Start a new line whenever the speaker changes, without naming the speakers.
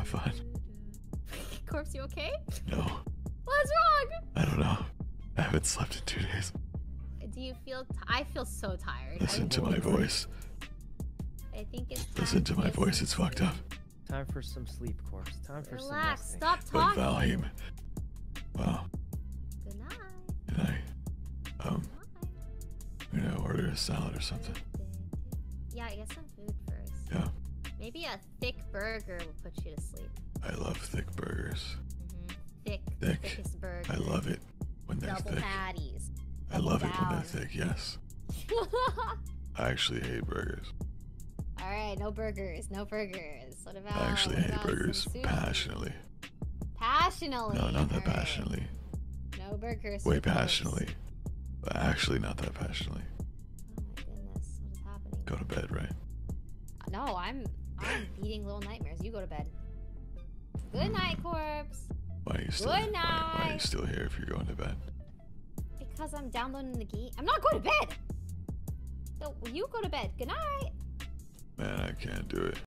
have fun.
Corpse, you okay?
No,
What's wrong?
I don't know. I haven't slept in two days.
Do you feel? T- I feel so tired.
Listen to my voice.
I think it's.
Listen
time
to my voice. It's fucked up.
Time for some sleep, Corpse. Time for
Relax.
some resting.
Stop
But
talking.
Valheim. Wow.
Good night.
Can I, um, you know, order a salad or something?
Yeah, I get some food first.
Yeah.
Maybe a thick burger will put you to sleep.
I love thick burgers.
hmm Thick,
Thick.
thickest burger.
I love it when they're
Double
thick.
patties.
I love it when they're thick. Yes. I actually hate burgers.
All right, no burgers, no burgers. What about?
I actually hate burgers passionately.
Passionately.
No, not that passionately.
No burgers.
Way passionately. But actually, not that passionately.
Oh my goodness, what is happening?
Go to bed, right?
No, I'm I'm beating little nightmares. You go to bed. Good night, corpse.
Why are you still?
Good
Why, why are you still here if you're going to bed?
Because I'm downloading the game. I'm not going to bed. So you go to bed. Good night.
Man, I can't do it.